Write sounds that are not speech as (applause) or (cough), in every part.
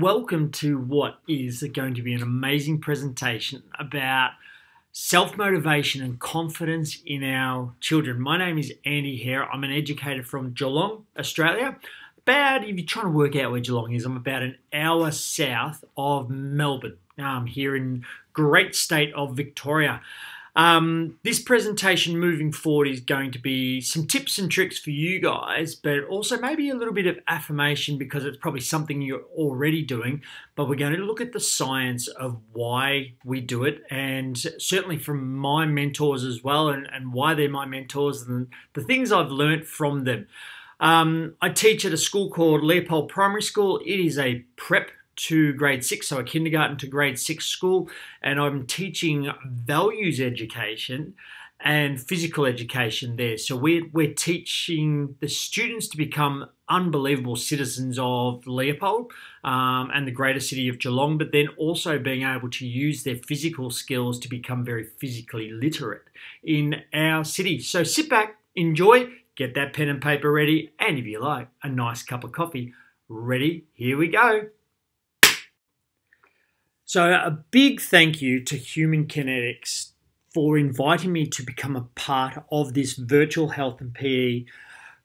welcome to what is going to be an amazing presentation about self motivation and confidence in our children. My name is Andy Hair. I'm an educator from Geelong, Australia. About, if you're trying to work out where Geelong is, I'm about an hour south of Melbourne, um, here in great state of Victoria. Um, this presentation moving forward is going to be some tips and tricks for you guys, but also maybe a little bit of affirmation because it's probably something you're already doing. But we're going to look at the science of why we do it, and certainly from my mentors as well, and, and why they're my mentors and the things I've learnt from them. Um, I teach at a school called Leopold Primary School. It is a prep to grade six, so a kindergarten to grade six school, and I'm teaching values education and physical education there. So we're, we're teaching the students to become unbelievable citizens of Leopold um, and the greater city of Geelong, but then also being able to use their physical skills to become very physically literate in our city. So sit back, enjoy, get that pen and paper ready, and if you like, a nice cup of coffee. Ready? Here we go. So, a big thank you to Human Kinetics for inviting me to become a part of this virtual health and PE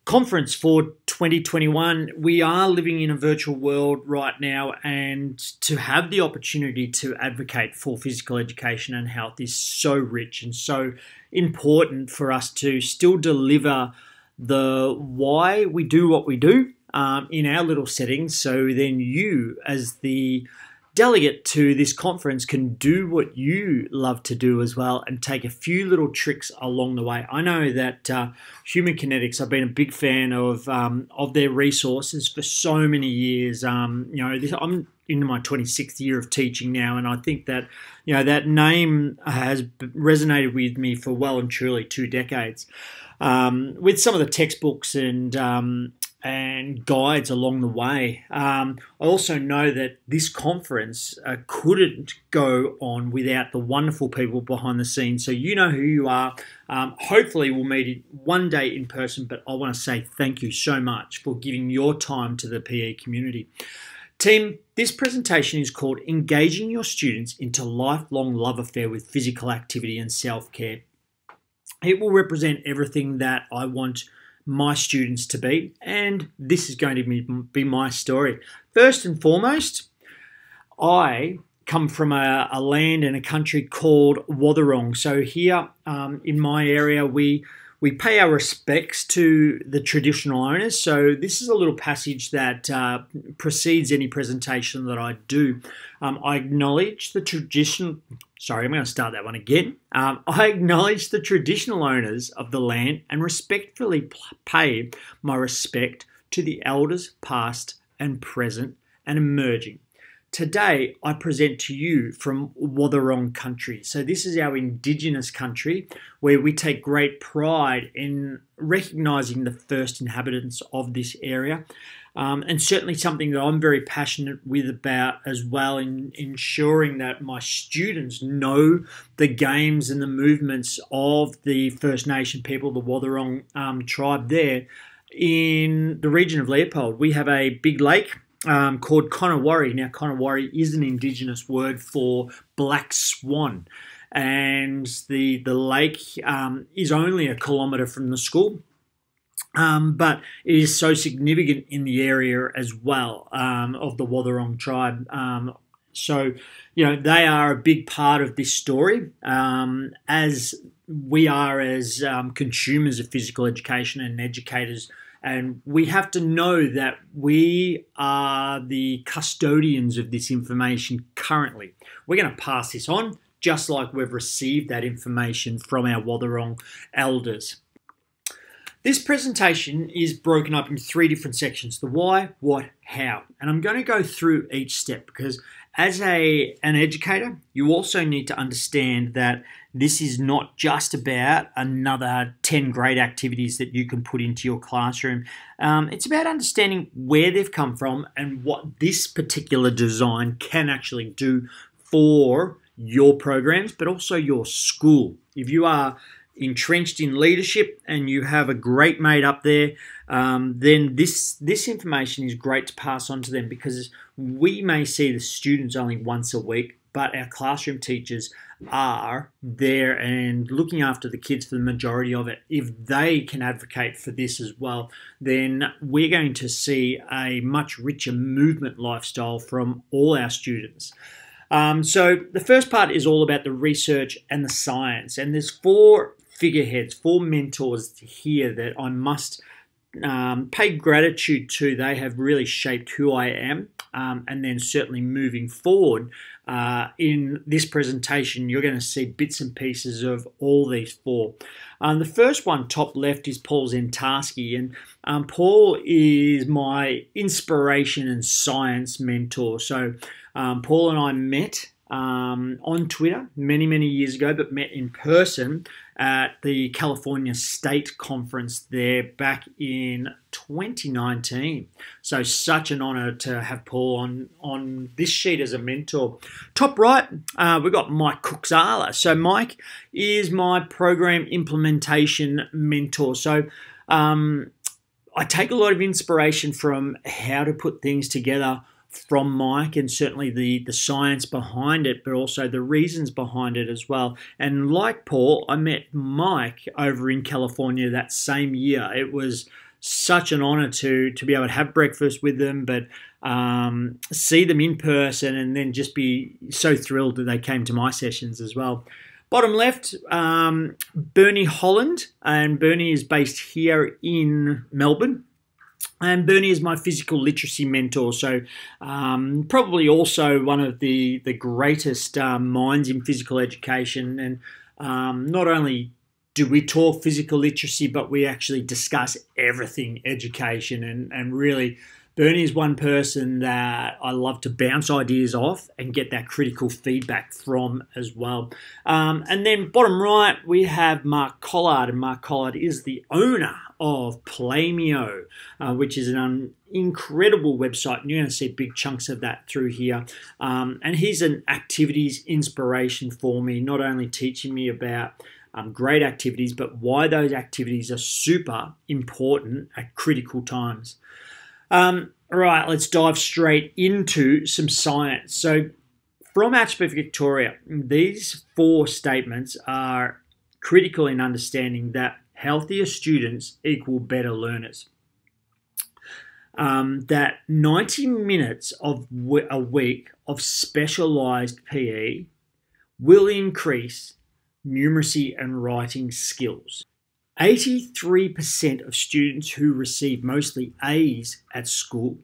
conference for 2021. We are living in a virtual world right now, and to have the opportunity to advocate for physical education and health is so rich and so important for us to still deliver the why we do what we do um, in our little settings. So then you, as the delegate to this conference can do what you love to do as well and take a few little tricks along the way. I know that uh, Human Kinetics, I've been a big fan of um, of their resources for so many years. Um, you know, this, I'm into my 26th year of teaching now, and I think that you know that name has resonated with me for well and truly two decades. Um, with some of the textbooks and um, and guides along the way. Um, I also know that this conference uh, couldn't go on without the wonderful people behind the scenes. So you know who you are. Um, hopefully, we'll meet one day in person, but I want to say thank you so much for giving your time to the PE community. Team, this presentation is called Engaging Your Students into Lifelong Love Affair with Physical Activity and Self Care. It will represent everything that I want my students to be, and this is going to be, be my story. First and foremost, I come from a, a land and a country called Wathaurong. So here um, in my area, we we pay our respects to the traditional owners. So this is a little passage that uh, precedes any presentation that I do. Um, I acknowledge the tradition. Sorry, I'm going to start that one again. Um, I acknowledge the traditional owners of the land and respectfully pay my respect to the elders past and present and emerging. Today, I present to you from Wathaurong country. So, this is our indigenous country where we take great pride in recognizing the first inhabitants of this area. Um, and certainly something that I'm very passionate with about as well in ensuring that my students know the games and the movements of the First Nation people, the Wathaurong um, tribe there in the region of Leopold. We have a big lake um, called Connewarre. Now, Connewarre is an indigenous word for black swan, and the the lake um, is only a kilometre from the school. Um, but it is so significant in the area as well um, of the Wathaurong tribe. Um, so, you know, they are a big part of this story, um, as we are as consumers of physical education and educators and we have to know that we are the custodians of this information currently. We're going to pass this on just like we've received that information from our Wathaurong elders. This presentation is broken up into three different sections the why, what, how. And I'm going to go through each step because as a, an educator, you also need to understand that this is not just about another 10 great activities that you can put into your classroom. Um, it's about understanding where they've come from and what this particular design can actually do for your programs, but also your school. If you are entrenched in leadership and you have a great mate up there, um, then this this information is great to pass on to them because we may see the students only once a week, but our classroom teachers are there and looking after the kids for the majority of it. If they can advocate for this as well, then we're going to see a much richer movement lifestyle from all our students. Um, so the first part is all about the research and the science, and there's four figureheads, four mentors here that I must um, pay gratitude to. They have really shaped who I am, um, and then certainly moving forward uh, in this presentation, you're going to see bits and pieces of all these four. Um, the first one, top left, is Paul Zientarski, and um, Paul is my inspiration and science mentor. So um, Paul and I met um, on Twitter many, many years ago, but met in person at the California State Conference there back in 2019. So, such an honor to have Paul on, on this sheet as a mentor. Top right, uh, we've got Mike Kuczala. So, Mike is my program implementation mentor. So, um, I take a lot of inspiration from how to put things together from Mike and certainly the, the science behind it, but also the reasons behind it as well. And like Paul, I met Mike over in California that same year. It was such an honor to to be able to have breakfast with them, but um, see them in person, and then just be so thrilled that they came to my sessions as well. Bottom left, um, Bernie Holland, and Bernie is based here in Melbourne. And Bernie is my physical literacy mentor, so um, probably also one of the the greatest um, minds in physical education. And um, not only do we talk physical literacy, but we actually discuss everything education and and really Bernie is one person that I love to bounce ideas off and get that critical feedback from as well. Um, and then bottom right, we have Mark Collard, and Mark Collard is the owner of Playmeo, uh, which is an incredible website. And you're going to see big chunks of that through here. Um, and he's an activities inspiration for me, not only teaching me about um, great activities, but why those activities are super important at critical times. Um, all right, let's dive straight into some science. So, from ACHPER Victoria, these four statements are critical in understanding that healthier students equal better learners. Um, that 90 minutes of a week of specialized PE will increase numeracy and writing skills. 83% of students who receive mostly A's at school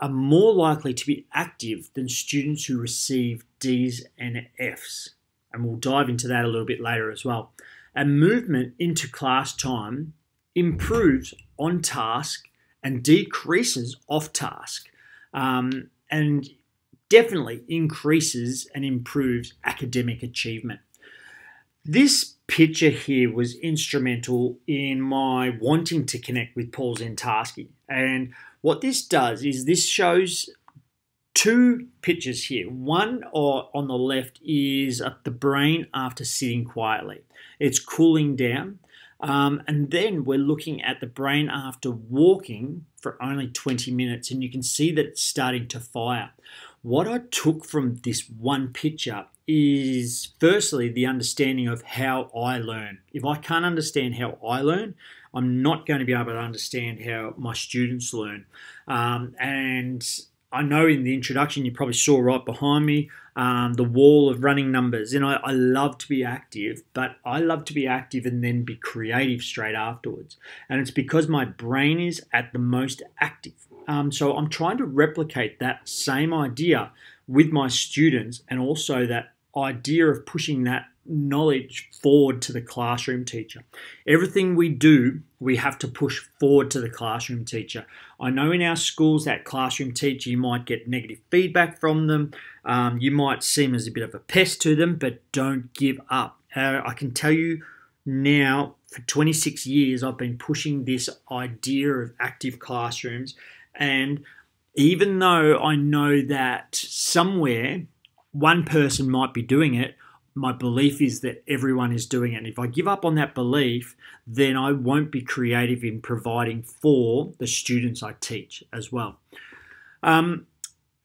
are more likely to be active than students who receive D's and F's. And we'll dive into that a little bit later as well. And movement into class time improves on task and decreases off task, um, and definitely increases and improves academic achievement. This picture here was instrumental in my wanting to connect with Paul Zientarski. And what this does is this shows two pictures here. One or on the left is the brain after sitting quietly. It's cooling down. Um, and then we're looking at the brain after walking for only 20 minutes, and you can see that it's starting to fire. What I took from this one picture is firstly the understanding of how I learn. If I can't understand how I learn, I'm not going to be able to understand how my students learn. Um, and I know in the introduction you probably saw right behind me um, the wall of running numbers. And I, I love to be active, but I love to be active and then be creative straight afterwards. And it's because my brain is at the most active. Um, so I'm trying to replicate that same idea with my students and also that idea of pushing that knowledge forward to the classroom teacher. Everything we do, we have to push forward to the classroom teacher. I know in our schools that classroom teacher, you might get negative feedback from them. Um, you might seem as a bit of a pest to them, but don't give up. Uh, I can tell you now, for 26 years, I've been pushing this idea of active classrooms. And even though I know that somewhere one person might be doing it, my belief is that everyone is doing it. And if I give up on that belief, then I won't be creative in providing for the students I teach as well. Um,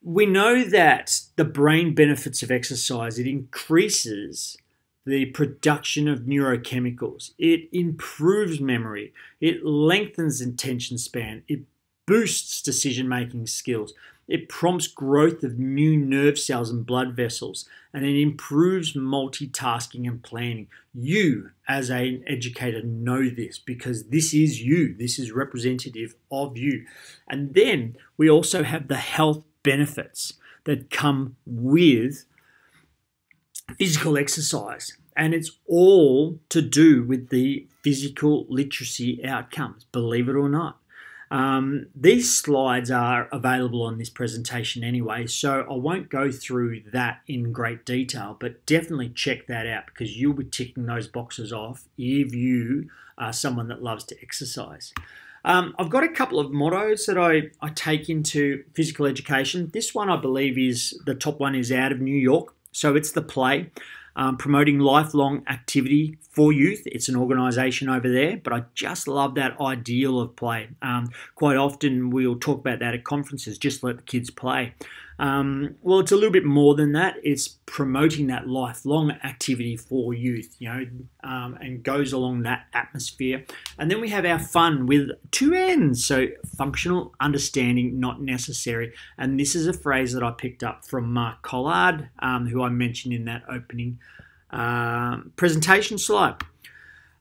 we know that the brain benefits of exercise, it increases the production of neurochemicals, it improves memory, it lengthens attention span, it boosts decision making skills. It prompts growth of new nerve cells and blood vessels, and it improves multitasking and planning. You, as an educator, know this because this is you. This is representative of you. And then we also have the health benefits that come with physical exercise. And it's all to do with the physical literacy outcomes, believe it or not. Um, these slides are available on this presentation anyway, so I won't go through that in great detail, but definitely check that out because you'll be ticking those boxes off if you are someone that loves to exercise. Um, I've got a couple of mottos that I, I take into physical education. This one, I believe, is the top one is out of New York. So it's the play um, promoting lifelong activity for youth. It's an organisation over there, but I just love that ideal of play. Um, quite often we'll talk about that at conferences, just let the kids play. Um, well, it's a little bit more than that. It's promoting that lifelong activity for youth, you know, um, and goes along that atmosphere. And then we have our fun with two ends. So functional understanding, not necessary. And this is a phrase that I picked up from Mark Collard, um, who I mentioned in that opening uh, presentation slide.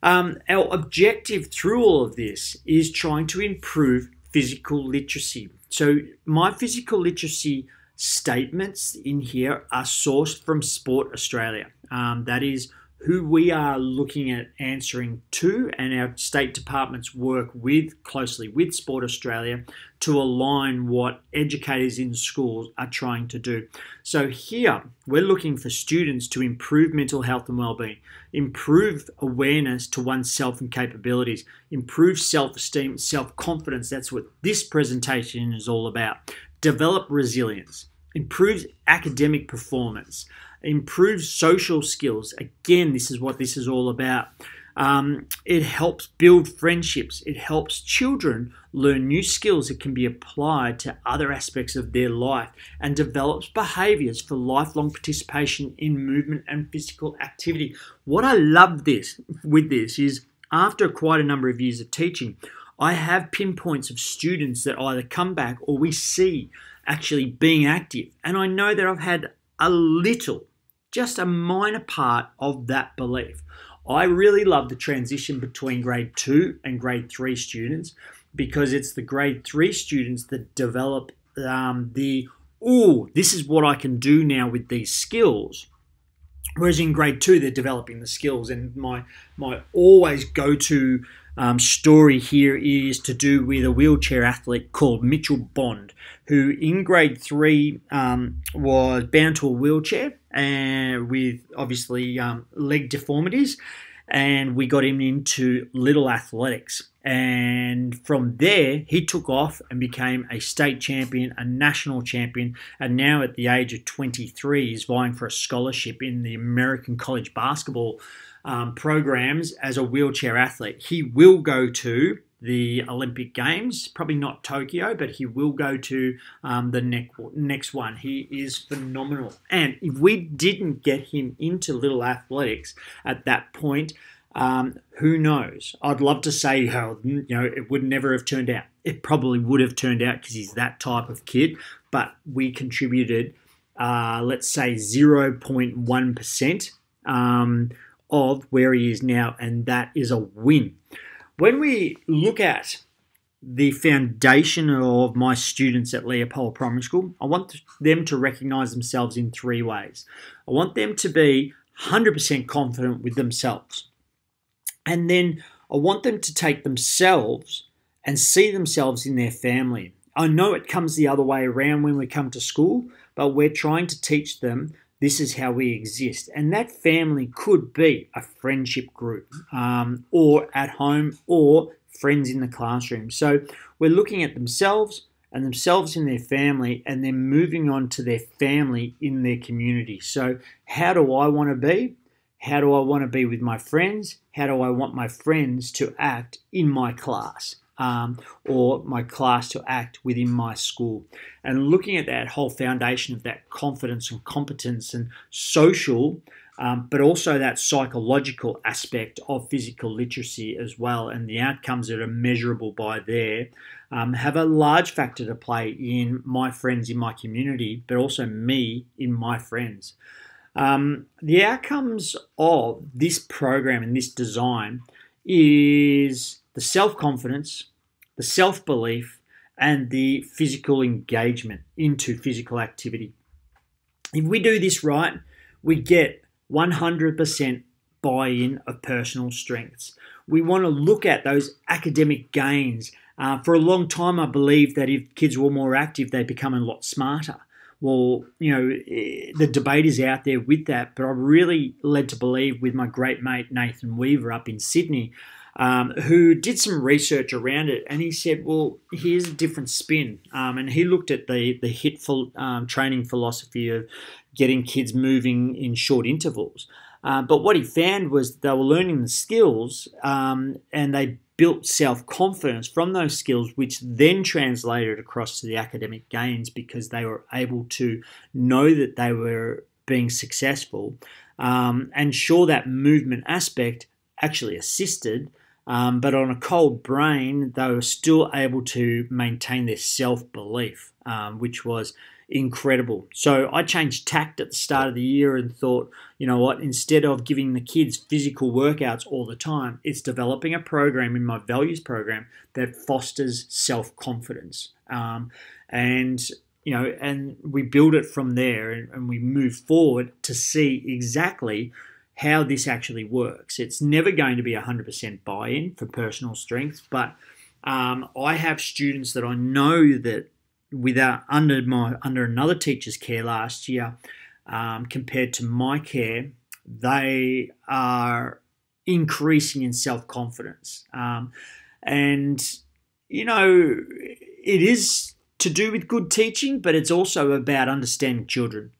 Um, our objective through all of this is trying to improve physical literacy. So, my physical literacy statements in here are sourced from Sport Australia. Um, that is who we are looking at answering to, and our state departments work with closely with Sport Australia to align what educators in schools are trying to do. So here we're looking for students to improve mental health and well-being, improve awareness to oneself and capabilities, improve self-esteem, self-confidence. That's what this presentation is all about develop resilience, improves academic performance, improves social skills. Again, this is what this is all about. Um, it helps build friendships. It helps children learn new skills that can be applied to other aspects of their life and develops behaviors for lifelong participation in movement and physical activity. What I love this with this is after quite a number of years of teaching, I have pinpoints of students that either come back or we see actually being active. And I know that I've had a little, just a minor part of that belief. I really love the transition between grade two and grade three students because it's the grade three students that develop um, the, oh, this is what I can do now with these skills. Whereas in grade two, they're developing the skills. And my, my always go to um, story here is to do with a wheelchair athlete called Mitchell Bond, who in grade three um, was bound to a wheelchair and with obviously um, leg deformities. And we got him into little athletics. And from there, he took off and became a state champion, a national champion, and now at the age of 23, he's vying for a scholarship in the American College Basketball um, programs as a wheelchair athlete. He will go to the Olympic Games, probably not Tokyo, but he will go to um, the next next one. He is phenomenal, and if we didn't get him into little athletics at that point, um, who knows? I'd love to say how you know it would never have turned out. It probably would have turned out because he's that type of kid, but we contributed, uh, let's say, 0.1 percent. Um, of where he is now, and that is a win. When we look at the foundation of my students at Leopold Primary School, I want them to recognize themselves in three ways. I want them to be 100% confident with themselves. And then I want them to take themselves and see themselves in their family. I know it comes the other way around when we come to school, but we're trying to teach them this is how we exist. And that family could be a friendship group um, or at home or friends in the classroom. So we're looking at themselves and themselves in their family, and then moving on to their family in their community. So, how do I want to be? How do I want to be with my friends? How do I want my friends to act in my class? Um, or my class to act within my school. And looking at that whole foundation of that confidence and competence and social, um, but also that psychological aspect of physical literacy as well, and the outcomes that are measurable by there. Um, have a large factor to play in my friends in my community, but also me in my friends. Um, the outcomes of this program and this design is the self confidence, the self belief, and the physical engagement into physical activity. If we do this right, we get 100% buy in of personal strengths. We want to look at those academic gains. Uh, for a long time, I believed that if kids were more active, they'd become a lot smarter well, you know, eh, the debate is out there with that. But I'm really led to believe with my great mate Nathan Weaver up in Sydney, um, who did some research around it, and he said, "Well, here's a different spin." Um, and he looked at the the HIT um, training philosophy of getting kids moving in short intervals. Uh, but what he found was they were learning the skills, um, and they built self confidence from those skills, which then translated across to the academic gains because they were able to know that they were being successful. Um, and sure, that movement aspect actually assisted, um, but on a cold brain, they were still able to maintain their self belief, um, which was incredible. So I changed tact at the start of the year and thought, you know what, instead of giving the kids physical workouts all the time, it's developing a program in my values program that fosters self confidence. Um, and you know, and we build it from there and, and we move forward to see exactly how this actually works. It's never going to be 100% buy in for personal strength, but um, I have students that I know that without under my under another teacher's care last year um, compared to my care, they are increasing in self confidence. Um, and, you know, it is to do with good teaching, but it's also about understanding children.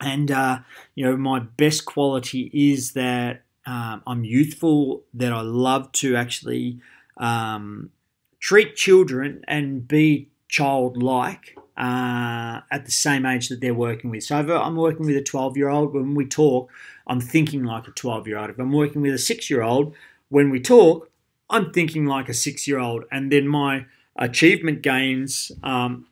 And, uh, you know, my best quality is that um, I'm youthful, that I love to actually um, treat children and be childlike uh, at the same age that they're working with. So if I'm working with a 12 year old, when we talk, I'm thinking like a 12 year old. If I'm working with a six year old, when we talk, I'm thinking like a six year old. And then my achievement gains um,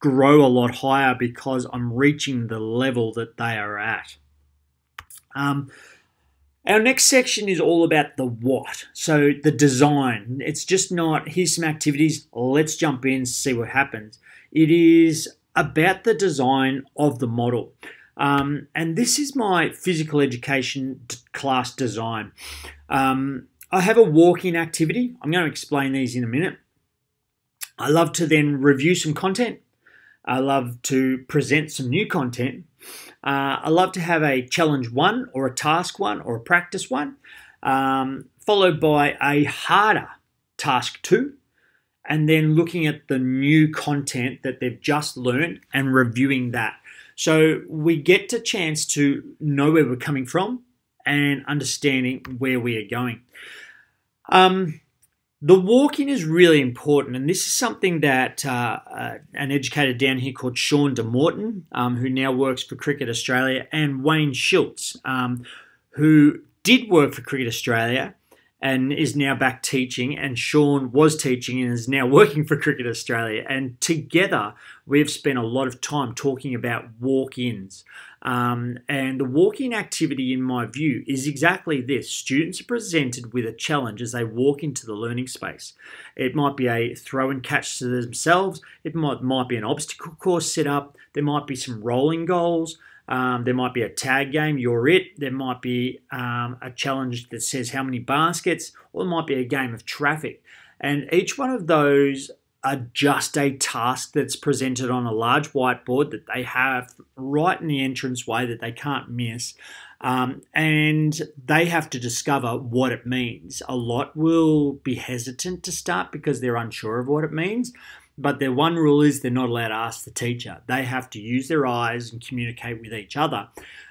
grow a lot higher because I'm reaching the level that they are at. Um, our next section is all about the what. So the design. It's just not here's some activities, let's jump in, see what happens. It is about the design of the model. Um, and this is my physical education class design. Um, I have a walk-in activity. I'm going to explain these in a minute. I love to then review some content. I love to present some new content. Uh, I love to have a challenge one or a task one or a practice one, um, followed by a harder task two, and then looking at the new content that they've just learned and reviewing that. So we get a chance to know where we're coming from and understanding where we are going. Um, the walking is really important, and this is something that uh, uh, an educator down here called Sean De Morton, um, who now works for Cricket Australia, and Wayne Schultz, um, who did work for Cricket Australia and is now back teaching. And Sean was teaching and is now (laughs) working for Cricket Australia. And together, we've spent a lot of time talking about walk ins. Um, and the walk-in activity, in my view, is exactly this. Students are presented with a challenge as they walk into the learning space. It might be a throw and catch to themselves. It might, might be an obstacle course set up. There might be some rolling goals. Um, there might be a tag game, you're it. There might be um, a challenge that says how many baskets, or it might be a game of traffic. And each one of those are just a task that's presented on a large whiteboard that they have right in the entrance way that they can't miss. Um, and they have to discover what it means. A lot will be hesitant to start because they're unsure of what it means. But their one rule is they're not allowed to ask the teacher. They have to use their eyes and communicate with each other.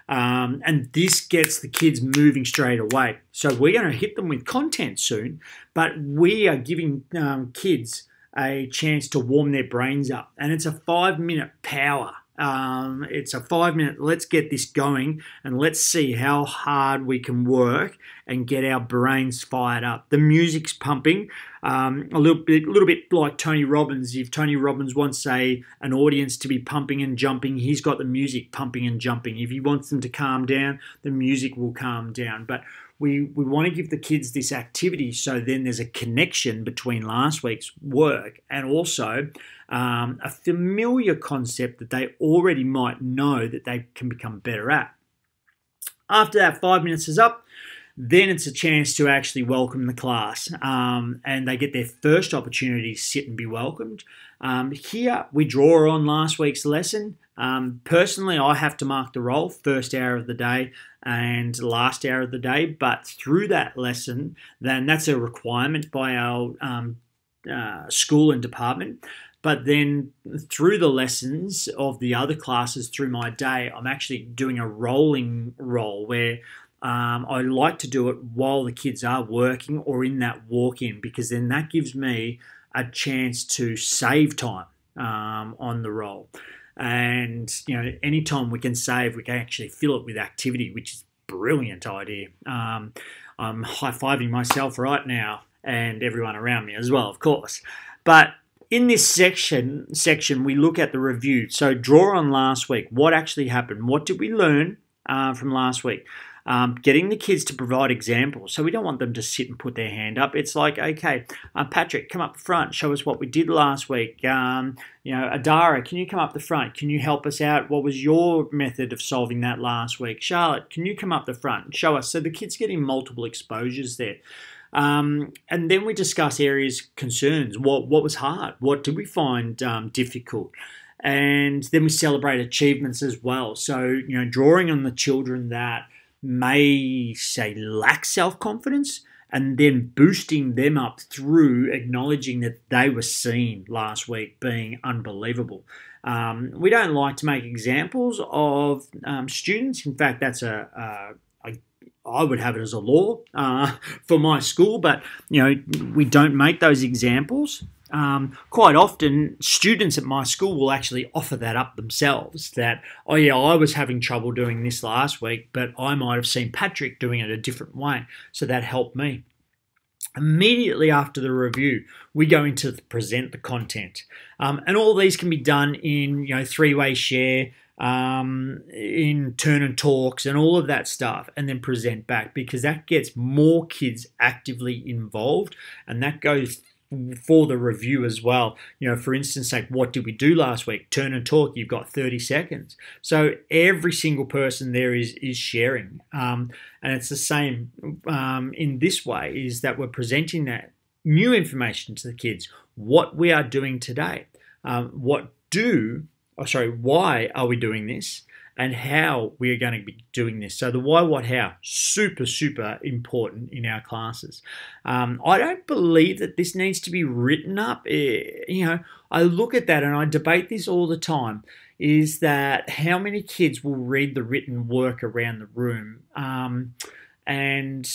Um, and this gets the kids moving straight away. So we're going to hit them with content soon, but we are giving um, kids a chance to warm their brains up. And it's a five minute power um, it's a five minute, let's get this going and let's see how hard we can work and get our brains fired up. The music's pumping, um, a little bit, a little bit like Tony Robbins. If Tony Robbins wants a an audience to be pumping and jumping, he's got the music pumping and jumping. If he wants them to calm down, the music will calm down. But we, we want to give the kids this activity so then there's a connection between last week's work and also um, a familiar concept that they already might know that they can become better at. After that five minutes is up, then it's a chance to actually welcome the class um, and they get their first opportunity to sit and be welcomed. Um, here we draw on last week's lesson. Um, personally, I have to mark the roll first hour of the day and last hour of the day, but through that lesson, then that's a requirement by our um, uh, school and department. But then through the lessons of the other classes through my day, I'm actually doing a rolling roll where um, I like to do it while the kids are working or in that walk in because then that gives me a chance to save time um, on the roll. And you know, anytime we can save, we can actually fill it with activity, which is brilliant idea. Um, I'm high fiving myself right now and everyone around me as well, of course. But in this section, section we look at the review. So draw on last week. What actually happened? What did we learn uh, from last week? um, getting the kids to provide examples. So we don't want them to sit and put their hand up. It's like, okay, uh, Patrick, come up front, show us what we did last week. Um, you know, Adara, can you come up the front? Can you help us out? What was your method of solving that last week? Charlotte, can you come up the front show us? So the kids getting multiple exposures there. Um, and then we discuss areas concerns. What what was hard? What did we find um, difficult? And then we celebrate achievements as well. So you know, drawing on the children that may say lack self confidence and then boosting them up through acknowledging that they were seen last week being unbelievable. Um, we don't like to make examples of um, students. In fact, that's a, a, a I would have it as a law uh, for my school, but you know we don't make those examples. Um, quite often students at my school will actually offer that up themselves that oh yeah i was having trouble doing this last week but i might have seen patrick doing it a different way so that helped me. Immediately after the review we go into the present the content. Um, and all these can be done in you know three-way share um, in turn and talks and all of that stuff, and then present back because that gets more kids actively involved, and that goes for the review as well. You know, for instance, like what did we do last week? Turn and talk. You've got 30 seconds. So every single person there is is sharing, um, and it's the same um, in this way. Is that we're presenting that new information to the kids. What we are doing today. Um, what do? Oh, sorry. Why are we doing this? and how we are going to be doing this. So the why, what, how, super, super important in our classes. Um, I don't believe that this needs to be written up. Eh, you know, I look at that and I debate this all the time. Is that how many kids will read the written work around the room? Um, and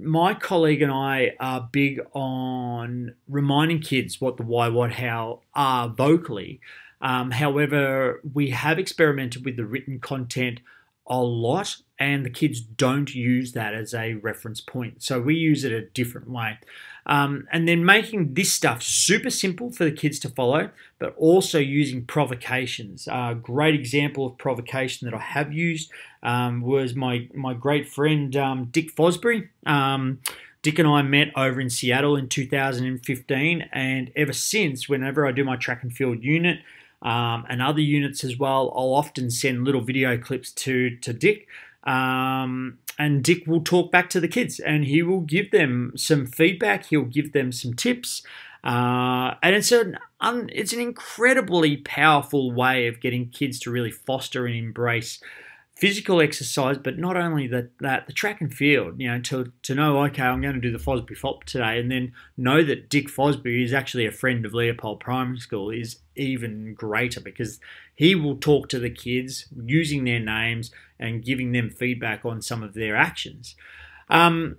my colleague and I are big on reminding kids what the why, what, how are vocally. Um, however, we have experimented with the written content a lot, and the kids don't use that as a reference point. So we use it a different way. Um, and then making this stuff super simple for the kids to follow, but also using provocations. A great example of provocation that I have used um, was my, my great friend um, Dick Fosbury. Um, Dick and I met over in Seattle in 2015, and ever since, whenever I do my track and field unit, um, and other units as well. I'll often send little video clips to to Dick, um, and Dick will talk back to the kids, and he will give them some feedback. He'll give them some tips, uh, and it's an it's an incredibly powerful way of getting kids to really foster and embrace physical exercise, but not only that, that the track and field, you know, to, to know, okay, I'm going to do the Fosbury Flop today, and then know that Dick Fosbury is actually a friend of Leopold Primary School is even greater because he will talk to the kids using their names and giving them feedback on some of their actions. Um,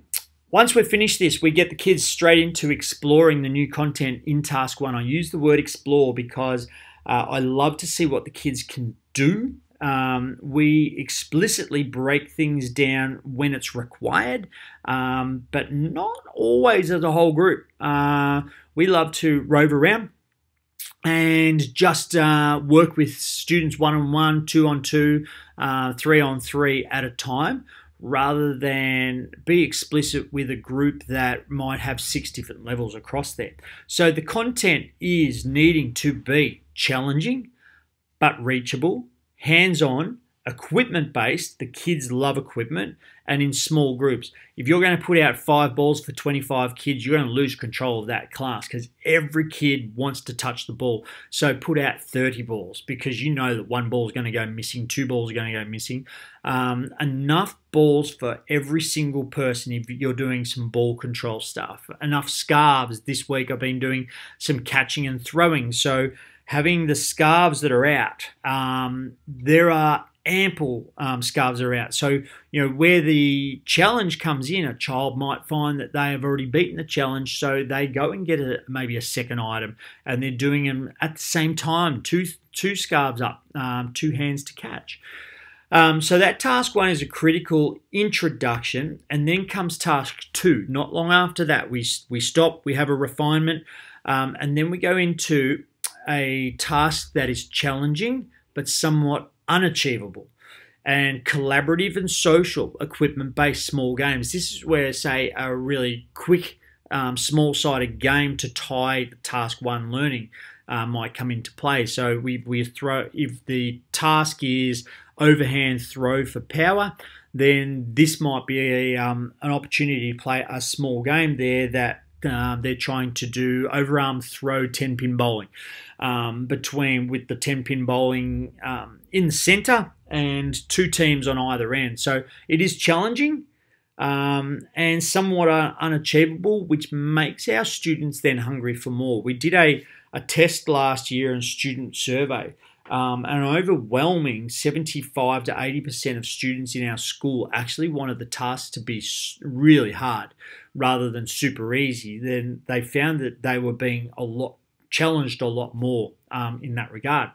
once we've finished this, we get the kids straight into exploring the new content in Task 1. I use the word explore because uh, I love to see what the kids can do. Um, we explicitly break things down when it's required, um, but not always as a whole group. Uh, we love to rove around and just uh, work with students one on one, two on two, uh, three on three at a time rather than be explicit with a group that might have six different levels across there. So the content is needing to be challenging but reachable, hands on, equipment based. The kids love equipment and in small groups. If you're going to put out five balls for 25 kids, you're going to lose control of that class because every kid wants to touch the ball. So put out 30 balls because you know that one ball is going to go missing, two balls are going to go missing. Um, enough balls for every single person if you're doing some ball control stuff. Enough scarves. This week I've been doing some catching and throwing. So having the scarves that are out, um, there are ample um, scarves are out. So, you know, where the challenge comes in, a child might find that they have already beaten the challenge, so they go and get a, maybe a second item, and they're doing them at the same time, two two scarves up, um, two hands to catch. Um, so that task one is a critical introduction, and then comes task two. Not long after that, we we stop, we have a refinement, um, and then we go into a task that is challenging but somewhat unachievable and collaborative and social equipment based small games. This is where, say, a really quick, um, small sided game to tie the task one learning uh, might come into play. So we, we throw, if the task is overhand throw for power, then this might be a, um, an opportunity to play a small game there that uh, they're trying to do overarm throw 10 pin bowling um, between with the 10 pin bowling um, in the center and two teams on either end. So it is challenging um, and somewhat uh, unachievable, which makes our students then hungry for more. We did a, a test last year and student survey. Um, an overwhelming 75 to 80% of students in our school actually wanted the task to be really hard rather than super easy. Then they found that they were being a lot challenged a lot more um, in that regard.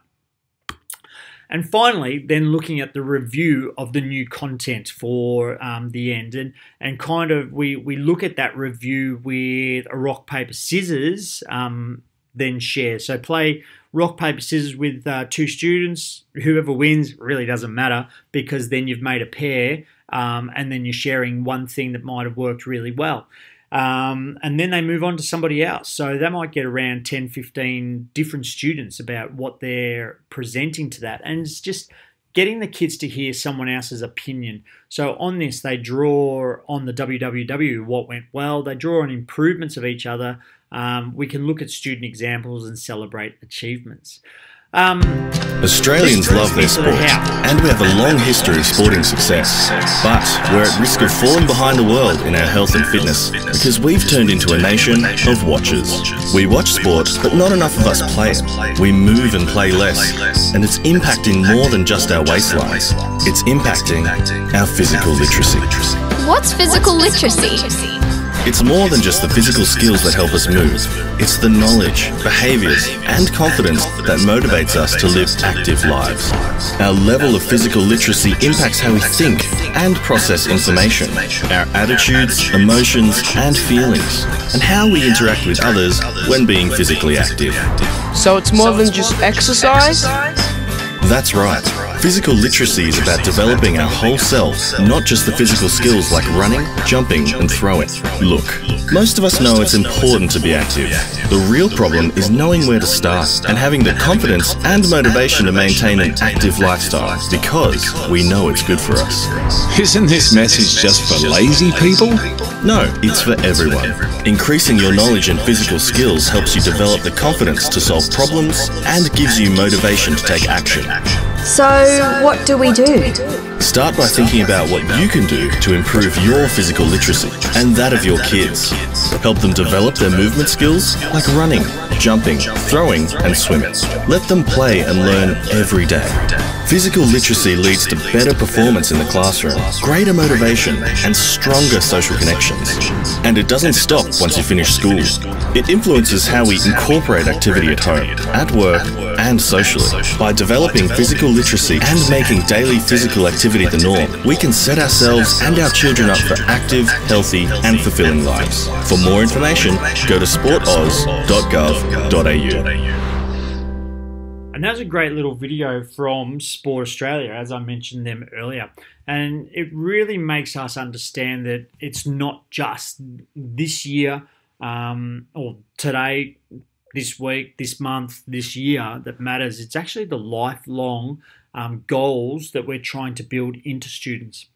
And finally, then looking at the review of the new content for um, the end, and and kind of we we look at that review with a rock paper scissors, um, then share. So play rock paper scissors with uh, two students. Whoever wins really doesn't matter because then you've made a pair, um, and then you're sharing one thing that might have worked really well. Um, and then they move on to somebody else. So they might get around 10, 15 different students about what they're presenting to that. And it's just getting the kids to hear someone else's opinion. So on this, they draw on the WWW, what went well, they draw on improvements of each other. Um, we can look at student examples and celebrate achievements. Um, Australians love their sport, and we have a long history of sporting success. But we're at risk of falling behind the world in our health and fitness because we've turned into a nation of watchers. We watch sport, but not enough of us play it. We move and play less, and it's impacting more than just our waistlines. It's impacting our physical literacy. What's physical literacy? It's more than just the physical skills that help us move. It's the knowledge, behaviours, and confidence that motivates us to live active lives. Our level of physical literacy impacts how we think and process information, our attitudes, emotions, and feelings, and how we interact with others when being physically active. So it's more than just exercise? That's right. Physical literacy is about developing our whole self, not just the physical skills like running, jumping, and throwing. Look, most of us know it's important to be active. The real problem is knowing where to start and having the confidence and motivation to maintain an active lifestyle because we know it's good for us. Isn't this message just for lazy people? No, it's for everyone. Increasing your knowledge and physical skills helps you develop the confidence to solve problems and gives you motivation to take action. So, what do we do? Start by thinking about what you can do to improve your physical literacy and that of your kids. Help them develop their movement skills like running, jumping, throwing, and swimming. Let them play and learn every day. Physical literacy leads to better performance in the classroom, greater motivation, and stronger social connections. And it doesn't stop once you finish school. It influences how we incorporate activity at home, at work, and socially. By developing physical literacy and making daily physical activity the norm, we can set ourselves and our children up for active, healthy, and fulfilling lives. For more information, go to sportaus.gov.au. And that's a great little video from Sport Australia, as I mentioned them earlier. And it really makes us understand that it's not just this year um, or today, this week, this month, this year that matters. It's actually the lifelong um, goals that we're trying to build into students.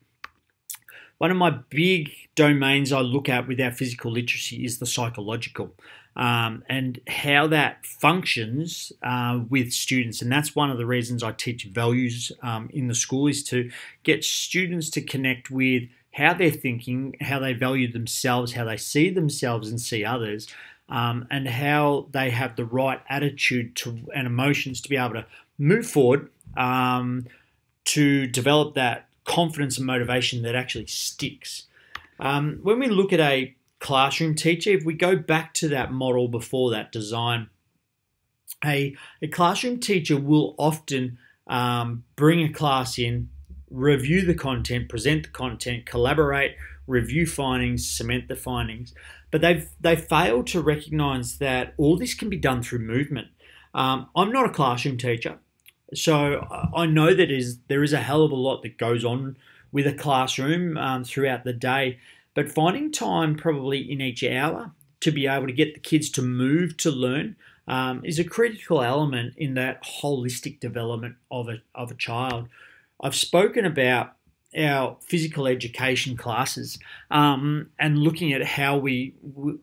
One of my big domains I look at with our physical literacy is the psychological um, and how that functions uh, with students. And that's one of the reasons I teach values um, in the school is to get students to connect with how they're thinking, how they value themselves, how they see themselves and see others, um, and how they have the right attitude to and emotions to be able to move forward um, to develop that confidence and motivation that actually sticks. Um, when we look at a classroom teacher, if we go back to that model before that design, a, a classroom teacher will often um, bring a class in, review the content, present the content, collaborate, review findings, cement the findings. But they've they failed to recognise that all this can be done through movement. Um, I'm not a classroom teacher, so I know that is there is a hell of a lot that goes on with a classroom um, throughout the day. But finding time probably in each hour to be able to get the kids to move to learn um, is a critical element in that holistic development of a, of a child. I've spoken about our physical education classes um, and looking at how we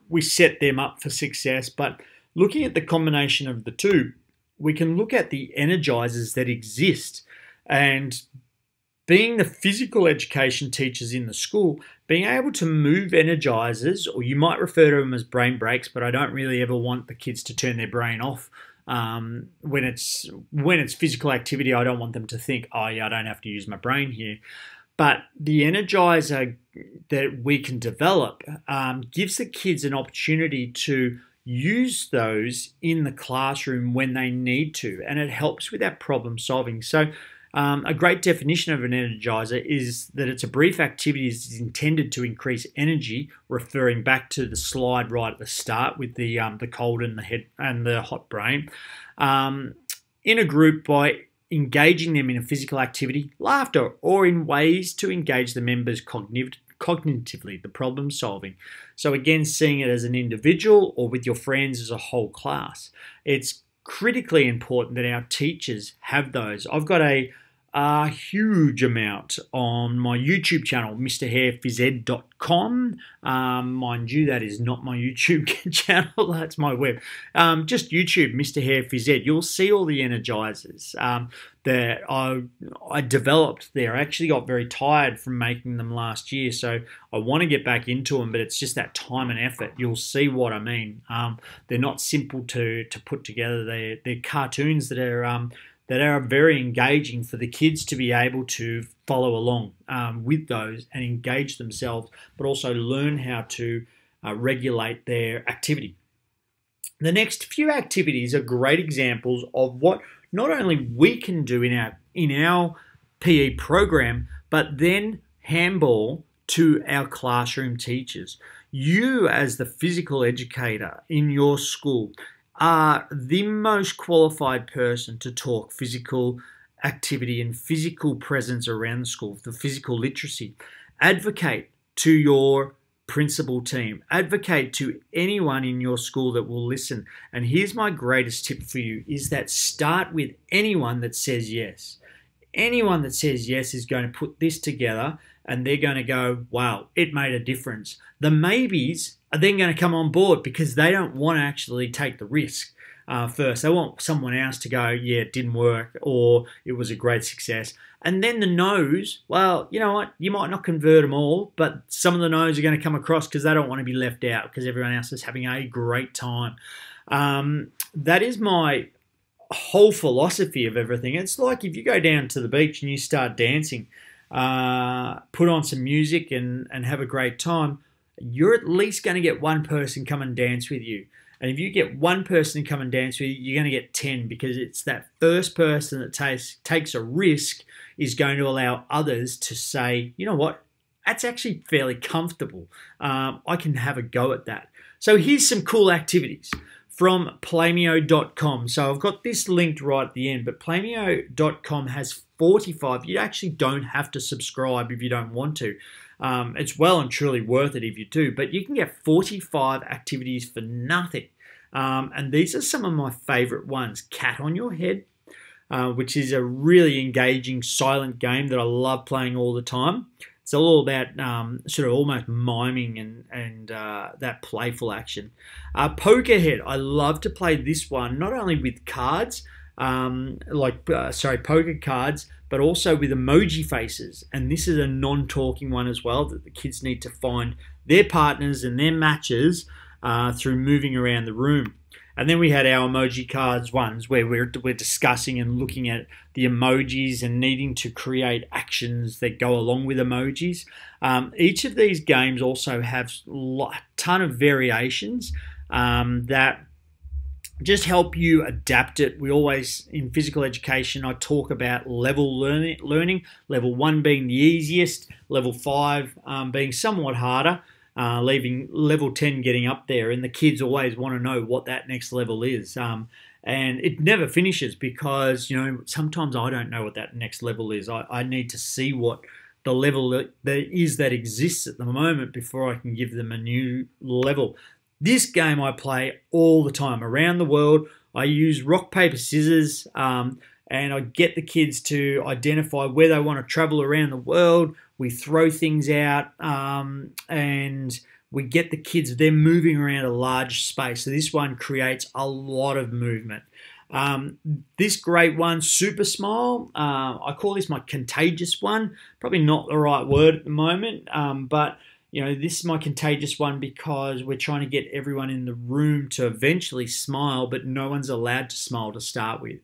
we set them up for success, but looking at the combination of the two, we can look at the energizers that exist and being the physical education teachers in the school, being able to move energizers, or you might refer to them as brain breaks, but I don't really ever want the kids to turn their brain off um, when it's when it's physical activity. I don't want them to think, oh yeah, I don't have to use my brain here. But the energizer that we can develop um, gives the kids an opportunity to use those in the classroom when they need to, and it helps with that problem solving. So um, a great definition of an energizer is that it's a brief activity that is intended to increase energy, referring back to the slide right at the start with the um, the cold and the head and the hot brain. Um, in a group by engaging them in a physical activity, laughter, or in ways to engage the members cognitively cognitively, the problem solving. So, again, seeing it as an individual or with your friends as a whole class. It's critically important that our teachers have those. I've got a a huge amount on my YouTube channel, MrHairPhysEd.com. Um, mind you, that is not my (laughs) YouTube channel, that's my web. Um, just YouTube, Mr. Hair Phys Ed. You'll see all the energizers um, that I, I developed there. I actually got very tired from making them last year, so I want to get back into them, but it's just that time and effort. You'll see what I mean. Um, they're not simple to, to put together, they're, they're cartoons that are um, that are very engaging for the kids to be able to follow along um, with those and engage themselves, but also learn how to uh, regulate their activity. The next few activities are great examples of what not only we can do in our in our PE program, but then handball to our classroom teachers. You, as the physical educator in your school, are the most qualified person to talk physical activity and physical presence around the school, the physical literacy. Advocate to your principal team. Advocate to anyone in your school that will listen. And here's my greatest tip for you is that start with anyone that says yes. Anyone that says yes is going to put this together and they're going to go, wow, it made a difference. The maybes are then going to come on board because they don't want to actually take the risk. uh, first. They want someone else to go, yeah, it didn't work, or it was a great success. And then the no's, well, you know what? You might not convert them all, but some of the no's are going to come across because they don't want to be left out because everyone else is having a great time. Um, that is my whole philosophy of everything. It's like if you go down to the beach and you start dancing, uh, put on some music and, and have a great time, you're at least going to get one person come and dance with you. And if you get one person to come and dance with you, you're going to get 10 because it's that first person that takes, takes a risk is going to allow others to say, you know what, that's actually fairly comfortable. Um, I can have a go at that. So here's some cool activities from playmeo.com. So I've got this linked right at the end, but playmeo.com has 45. You actually don't have to subscribe if you don't want to. Um, it's well and truly worth it if you do, but you can get 45 activities for nothing. Um, and these are some of my favorite ones Cat on Your Head, uh, which is a really engaging silent game that I love playing all the time. It's all about um, sort of almost miming and, and uh, that playful action. Uh, Pokerhead, I love to play this one not only with cards, um, like uh, sorry, poker cards, but also with emoji faces. And this is a non-talking one as well that the kids need to find their partners and their matches uh, through moving around the room. And then we had our emoji cards ones where we're, we're discussing and looking at the emojis and needing to create actions that go along with emojis. Um, each of these games also have a ton of variations um, that just help you adapt it. We always, in physical education, I talk about level learning, learning level one being the easiest, level five um, being somewhat harder, uh, leaving level 10 getting up there. And the kids always want to know what that next level is. Um, and it never finishes because, you know, sometimes I don't know what that next level is. I, I need to see what the level that there is that exists at the moment before I can give them a new level. This game I play all the time around the world. I use rock, paper, scissors, um, and I get the kids to identify where they want to travel around the world. We throw things out, um, and we get the kids, they're moving around a large space. So this one creates a lot of movement. Um, this great one, Super Smile, uh, I call this my contagious one. Probably not the right word at the moment, um, but you know, this is my contagious one because we're trying to get everyone in the room to eventually smile, but no one's allowed to smile to start with.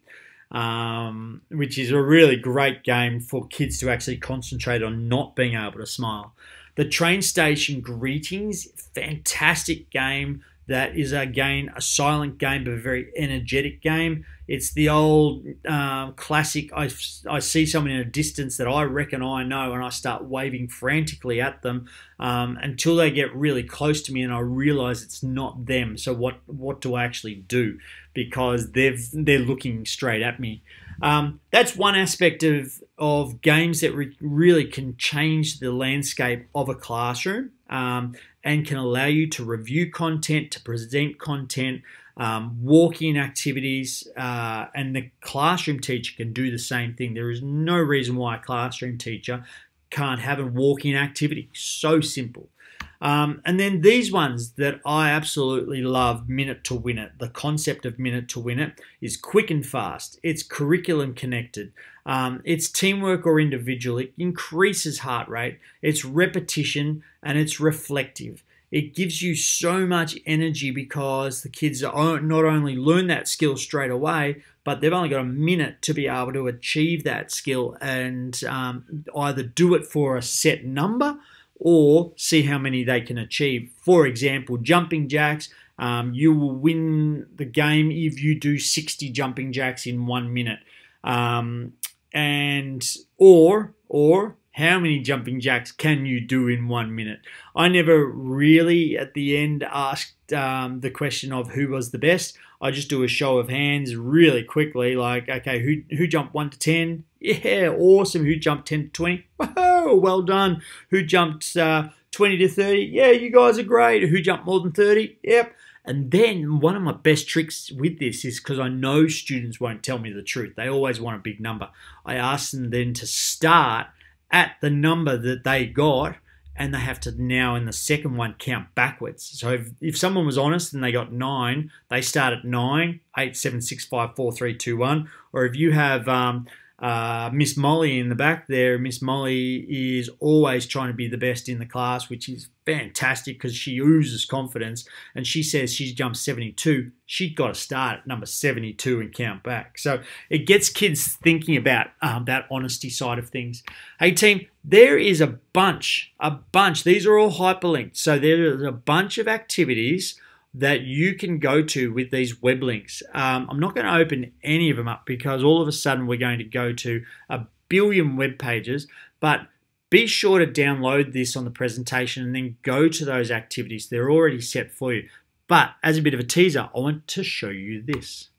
Um, which is a really great game for kids to actually concentrate on not being able to smile. The train station greetings, fantastic game that is again a silent game but a very energetic game. It's the old uh, classic. I, I see someone in a distance that I reckon I know, and I start waving frantically at them um, until they get really close to me, and I realize it's not them. So what what do I actually do? Because they've they're looking straight at me. Um, that's one aspect of of games that re- really can change the landscape of a classroom um, and can allow you to review content, to present content, um, walk-in activities, uh, and the classroom teacher can do the same thing. There is no reason why a classroom teacher can't have a walk-in activity. So simple. Um, and then these ones that I absolutely love, Minute to Win It. The concept of Minute to Win It is quick and fast. It's curriculum connected. Um, it's teamwork or individual. It increases heart rate. It's repetition and it's reflective. It gives you so much energy because the kids not only learn that skill straight away, but they've only got a minute to be able to achieve that skill and um, either do it for a set number or see how many they can achieve. For example, jumping jacks, um, you will win the game if you do 60 jumping jacks in one minute. Um, and or or how many jumping jacks can you do in one minute? I never really at the end asked um, the question of who was the best. I just do a show of hands really quickly, like okay, who who jumped one to ten? Yeah, awesome. Who jumped ten to twenty? Whoa, well done. Who jumped uh, twenty to thirty? Yeah, you guys are great. Who jumped more than thirty? Yep. And then one of my best tricks with this is because I know students won't tell me the truth. They always want a big number. I ask them then to start at the number that they got and they have to now in the second one count backwards. So if, if someone was honest and they got nine, they start at nine, eight, seven, six, five, four, three, two, one. Or if you have um, uh, Miss Molly in the back there. Miss Molly is always trying to be the best in the class, which is fantastic because she oozes confidence. And she says she's jumped 72. She's got to start at number 72 and count back. So it gets kids thinking about um, that honesty side of things. Hey, team, there is a bunch, a bunch. These are all hyperlinked. So there is a bunch of activities that you can go to with these web links. Um, I'm not going to open any of them up because all of a sudden we're going to go to a billion web pages, but be sure to download this on the presentation and then go to those activities. They're already set for you. But as a bit of a teaser, I want to show you this.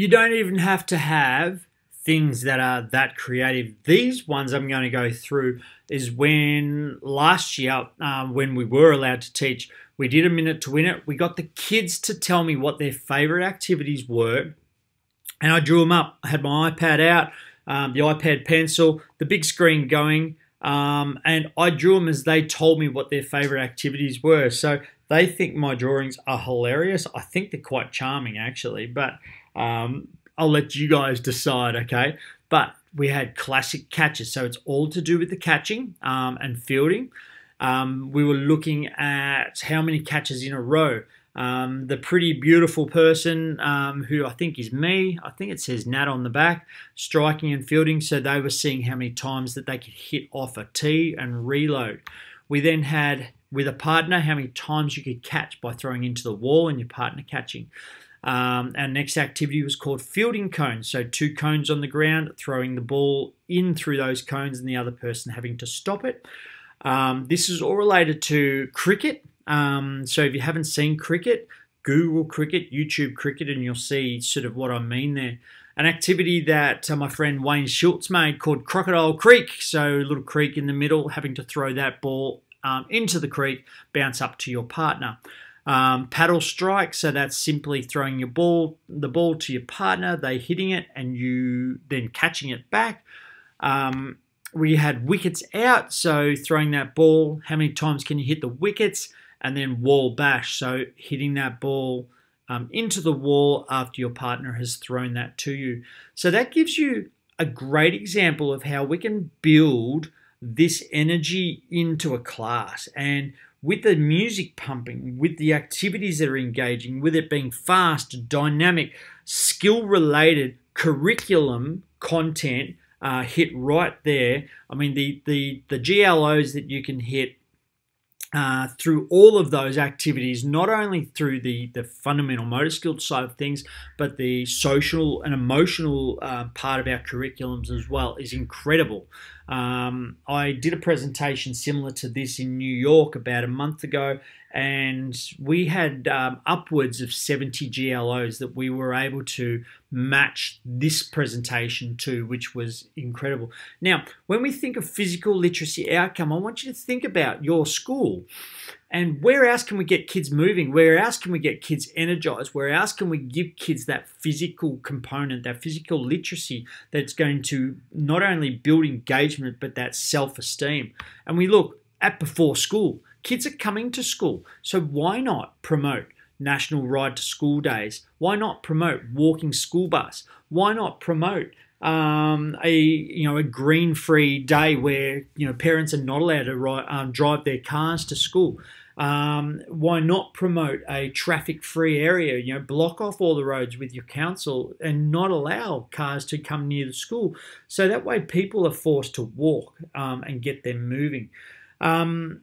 You don't even have to have things that are that creative. These ones I'm going to go through is when last year, um, when we were allowed to teach, we did a minute to win it. We got the kids to tell me what their favorite activities were, and I drew them up. I had my iPad out, um, the iPad pencil, the big screen going, um, and I drew them as they told me what their favorite activities were. So they think my drawings are hilarious. I think they're quite charming, actually, but. Um, I'll let you guys decide, okay? But we had classic catches, so it's all to do with the catching um, and fielding. Um, we were looking at how many catches in a row. Um, the pretty beautiful person um, who I think is me, I think it says Nat on the back, striking and fielding. So they were seeing how many times that they could hit off a tee and reload. We then had with a partner how many times you could catch by throwing into the wall and your partner catching. Um, our next activity was called fielding cones. So, two cones on the ground, throwing the ball in through those cones, and the other person having to stop it. Um, this is all related to cricket. Um, so, if you haven't seen cricket, Google cricket, YouTube cricket, and you'll see sort of what I mean there. An activity that uh, my friend Wayne Schultz made called Crocodile Creek. So, a little creek in the middle, having to throw that ball um, into the creek, bounce up to your partner. Um, paddle strike, so that's simply throwing your ball, the ball to your partner, they hitting it, and you then catching it back. Um, we had wickets out, so throwing that ball, how many times can you hit the wickets? And then wall bash, so hitting that ball um, into the wall after your partner has thrown that to you. So that gives you a great example of how we can build this energy into a class. And with the music pumping, with the activities that are engaging, with it being fast, dynamic, skill related curriculum content uh, hit right there. I mean, the, the, the GLOs that you can hit uh, through all of those activities, not only through the, the fundamental motor skills side of things, but the social and emotional uh, part of our curriculums as well, is incredible. Um, I did a presentation similar to this in New York about a month ago, and we had um, upwards of 70 GLOs that we were able to match this presentation to, which was incredible. Now, when we think of physical literacy outcome, I want you to think about your school And where else can we get kids moving? Where else can we get kids energized? Where else can we give kids that physical component, that physical literacy that's going to not only build engagement, but that self esteem? And we look at before school. Kids are coming to school. So why not promote National Ride to School Days? Why not promote walking school bus? Why not promote um, a you know a green free day where you know parents are not allowed to ride, um, drive their cars to school? Um, why not promote a traffic free area? You know, block off all the roads with your council and not allow cars to come near the school. So that way people are forced to walk um, and get them moving. Um,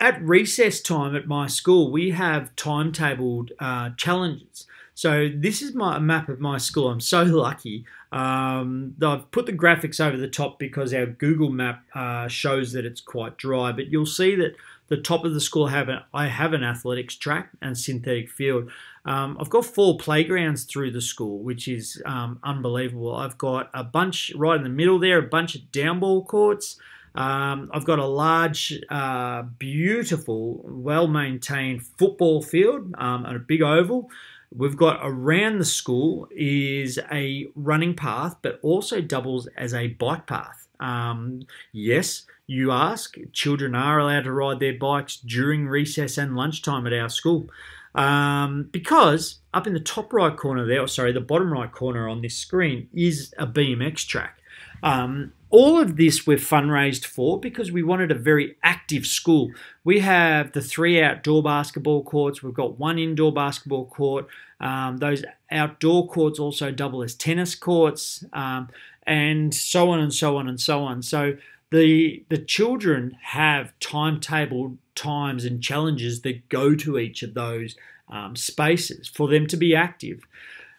at recess time at my school, we have timetabled uh, challenges. So this is my map of my school. I'm so (laughs) lucky. Um, I've put the graphics over the top because our Google map uh, shows that it's quite dry, but you'll see that the top of the school have an, I have an athletics track and synthetic field. Um, I've got four playgrounds through the school, which is um, unbelievable. I've got a bunch right in the middle there, a bunch of downball courts. Um, I've got a large, uh, beautiful, well maintained football field um, and a big oval. We've got around the school is a running path, but also doubles as a bike path. Um, yes, you ask, children are allowed to ride their bikes during recess and lunchtime at our school. Um, because up in the top right corner there, or sorry, the bottom right corner on this screen is a BMX track. Um, all of this we've fundraised for because we wanted a very active school. We have the three outdoor basketball courts, we've got one indoor basketball court. Um, those outdoor courts also double as tennis courts, um, and so on and so on and so on. So the the children have timetabled times and challenges that go to each of those um, spaces for them to be active.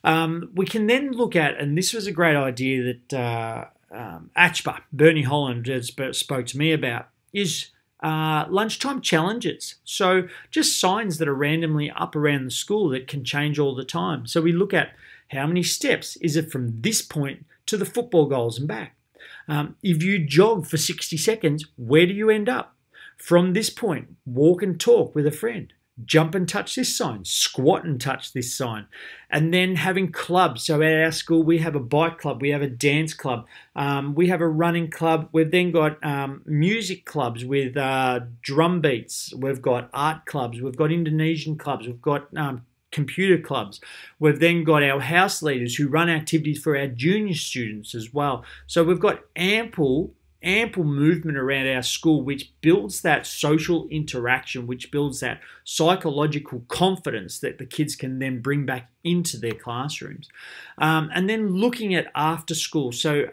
Um, we can then look at, and this was a great idea that uh, um, Bernie Holland, spoke to me about, is uh, lunchtime challenges. So just signs that are randomly up around the school that can change all the time. So we look at how many steps is it from this point to the football goals and back. Um, if you jog for 60 seconds, where do you end up? From this point, walk and talk with a friend jump and touch this sign, squat and touch this sign. And then having clubs. So at our school, we have a bike club, we have a dance club, um, we have a running club. We've then got um, music clubs with uh, drum beats, we've got art clubs, we've got Indonesian clubs, we've got um, computer clubs. We've then got our house leaders who run activities for our junior students as well. So we've got ample ample movement around our school, which builds that social interaction, which builds that psychological confidence that the kids can then bring back into their classrooms. Um, and then looking at after school. So,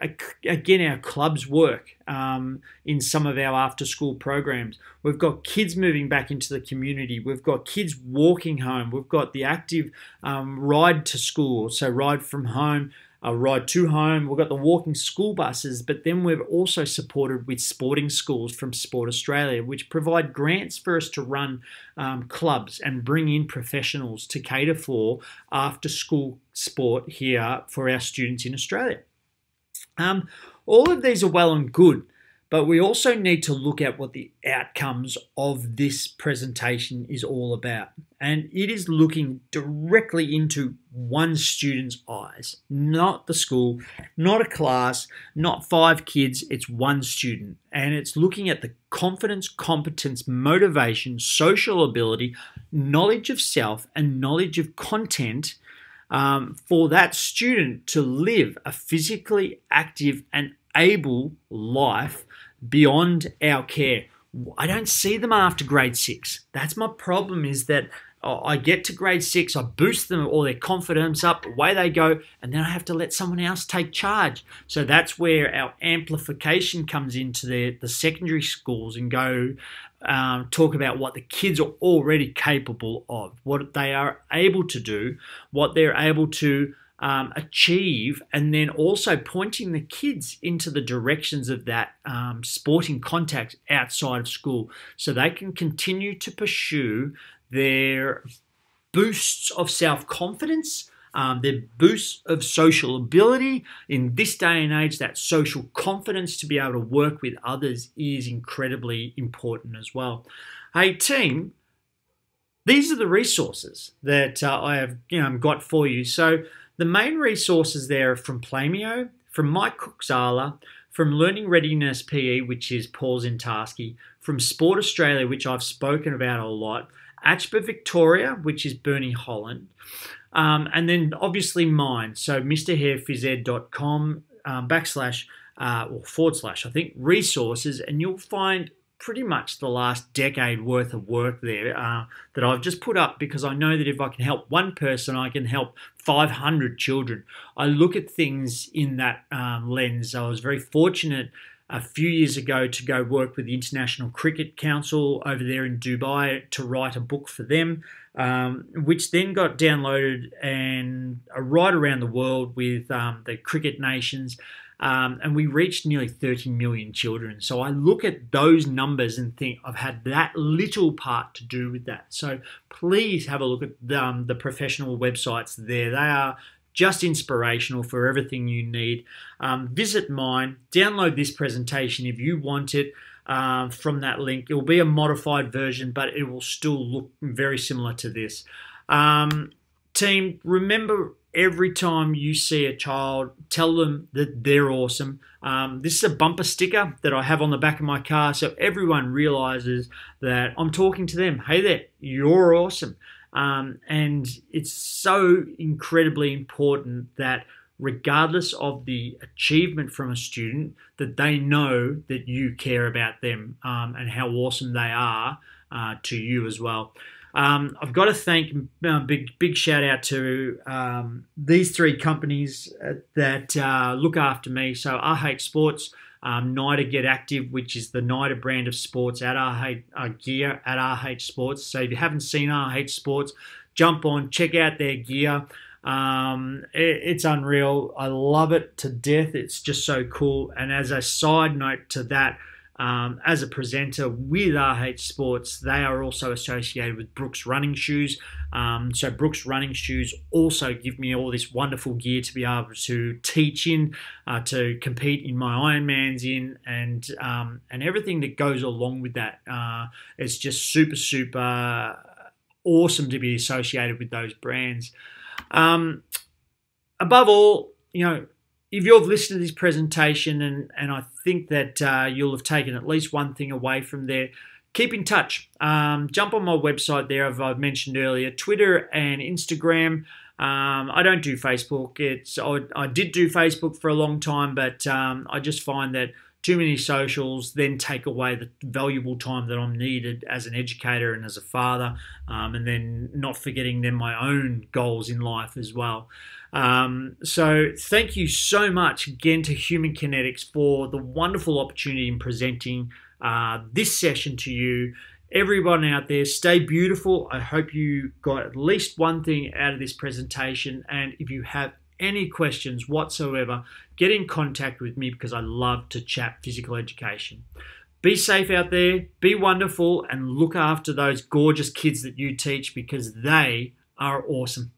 again, our clubs work um, in some of our after school programs. We've got kids moving back into the community. We've got kids walking home. We've got the active um, ride to school, so ride from home a ride to home. We've got the walking school buses, but then we've also supported with sporting schools from Sport Australia, which provide grants for us to run um, clubs and bring in professionals to cater for after school sport here for our students in Australia. Um, all of these are well and good, but we also need to look at what the outcomes of this presentation is all about. And it is looking directly into one student's eyes, not the school, not a class, not five kids, it's one student. And it's looking at the confidence, competence, motivation, social ability, knowledge of self, and knowledge of content um, for that student to live a physically active and able life beyond our care. I don't see them after grade six. That's my problem is that I get to grade six, I boost them all their confidence up, away they go, and then I have to let someone else take charge. So that's where our amplification comes into the, the secondary schools and go um, talk about what the kids are already capable of, what they are able to do, what they're able to um, achieve, and then also pointing the kids into the directions of that um, sporting contact outside of school so they can continue to pursue their boosts of self confidence. Um, their boosts of social ability. In this day and age, that social confidence to be able to work with others is incredibly important as well. Hey, team, these are the resources that uh, I have you know, got for you. So the main resources there are from playmeo, from Mike Kuczala, from Learning Readiness PE, which is Paul Zientarski, from Sport Australia, which I've spoken about a lot, ACHPER Victoria, which is Bernie Holland, um, and then obviously mine. So mrhairphysed.com um, backslash uh, or forward slash, I think, resources, and you'll find pretty much the last decade worth of work there uh, that I've just put up because I know that if I can help one person, I can help 500 children. I look at things in that um, lens. I was very fortunate a few years ago to go work with the International Cricket Council over there in Dubai to write a book for them, um, which then got downloaded and uh, right around the world with um, the cricket nations. Um, and we reached nearly 30 million children. So I look at those numbers and think I've had that little part to do with that. So please have a look at um, the professional websites there. They are just inspirational for everything you need. Um, visit mine, download this presentation if you want it. Uh, from that link, it will be a modified version, but it will still look very similar to this. Um, team, remember every time you see a child, tell them that they're awesome. Um, this is a bumper sticker that I have on the back of my car so everyone realizes that I'm talking to them. Hey there, you're awesome. Um, and it's so incredibly important that regardless of the achievement from a student, that they know that you care about them um, and how awesome they are uh, to you as well. Um, I've got to thank uh, big big shout out to um, these three companies uh, that uh, look after me. So RH Sports, um, NIDA Get Active, which is the NIDA brand of sports at RH uh, gear at RH Sports. So if you haven't seen RH Sports, jump on, check out their gear. Um, it, it's unreal. I love it to death. It's just so cool. And as a side note to that, um, as a presenter with RH Sports, they are also associated with Brooks Running Shoes. Um, so Brooks Running Shoes also give me all this wonderful gear to be able to teach in, uh, to compete in my Ironmans in, and um, and everything that goes along with that. Uh, it's just super super awesome to be associated with those brands. Um, above all, you know, if you've listened to this presentation and, and I think that uh, you'll have taken at least one thing away from there, keep in touch. Um, jump on my website there, as I've mentioned earlier, Twitter and Instagram. Um, I don't do Facebook. It's I, I, did do Facebook for a long time, but um, I just find that too many socials then take away the valuable time that I'm needed as an educator and as a father, um, and then not forgetting then my own goals in life as well. Um, so thank you so much again to Human Kinetics for the wonderful opportunity in presenting uh, this session to you. Everyone out there, stay beautiful. I hope you got at least one thing out of this presentation. And if you have any questions whatsoever, get in contact with me because I love to chat physical education. Be safe out there, be wonderful, and look after those gorgeous kids that you teach because they are awesome.